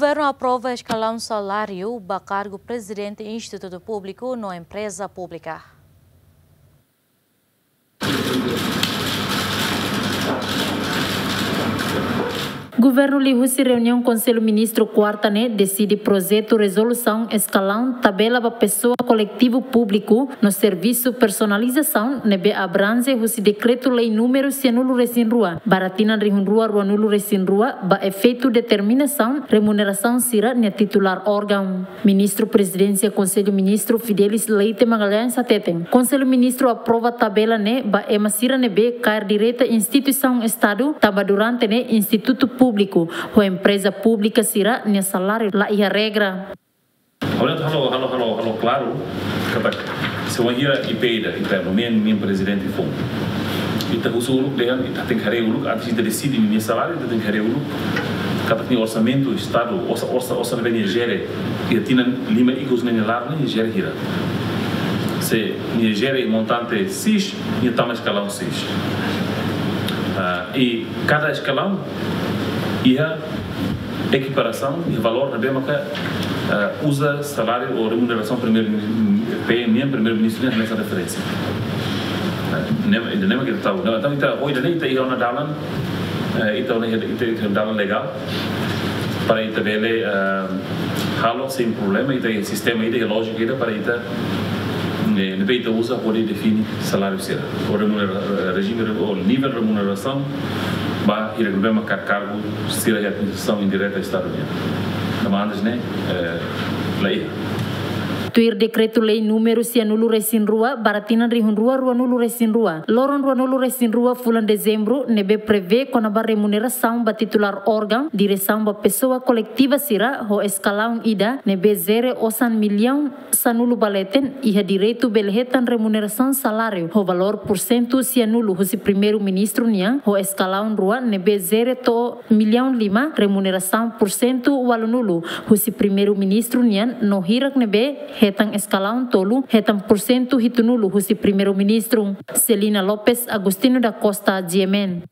Governo aprova escalão salário para cargo presidente Instituto Público na empresa pública. Governo Lihusi reunião Conselho Ministro quarta né decide projeto resolução escalão tabela para pessoa coletivo público no serviço personalização nebe abrange o decreto lei número se nulo resin rua baratina nulo resin rua ba efeito determinação remuneração sira ne titular órgão. Ministro Presidência Conselho Ministro Fidelis Leite Magalhães Sateten Conselho Ministro aprova tabela né ba emasira nebe cair direita instituição Estado taba durante né Instituto Público público ou empresa pública será nem salário lá e a regra. Olha, halo halo halo halo claro, kapak se wahira ipeida ita nomen min presidente fom. Ita usul dia ita tem care uluk antes de decidir min salário ita tem care uluk kapak ni orçamento estado orça orça orça na venia gere e tina lima nem lá nem gere hira. Se ni gere montante 6 ni tama escalão 6. Uh, e cada escalão e a equiparação e valor mesma que uh, usa salário ou remuneração primeiro PMM primeiro-ministro nessa referência. Ainda nem que está então então hoje nem está na dalan então nem está dalan legal. Para isso ele halo sem problema e sistema e lógica para isso ne peita usa pode definir salário será o regime o nível de remuneração ba ira gubema kar cargo sira ya administração indireta Estado Unido. Demandas, né? É, lei. Tuir decreto lei número se anulu resin rua, baratina rihun rua, rua nulu resin rua. Loron rua nulu resin rua, fulan dezembro, nebe prevê com a remuneração ba titular órgão, direção ba pessoa coletiva sira, ho escalão ida, nebe zere osan milhão sanulu baleten, e ha direito belhetan remuneração salário, ho valor por cento se anulu, ho primeiro ministro niang, ho escalão rua, nebe zere to milhão lima, remuneração por cento walunulu, ho primeiro ministro niang, no hirak nebe hetang escalão tolu, hetang porcento hitunulu husi primeiro-ministro Celina Lopes Agostino da Costa Diemen.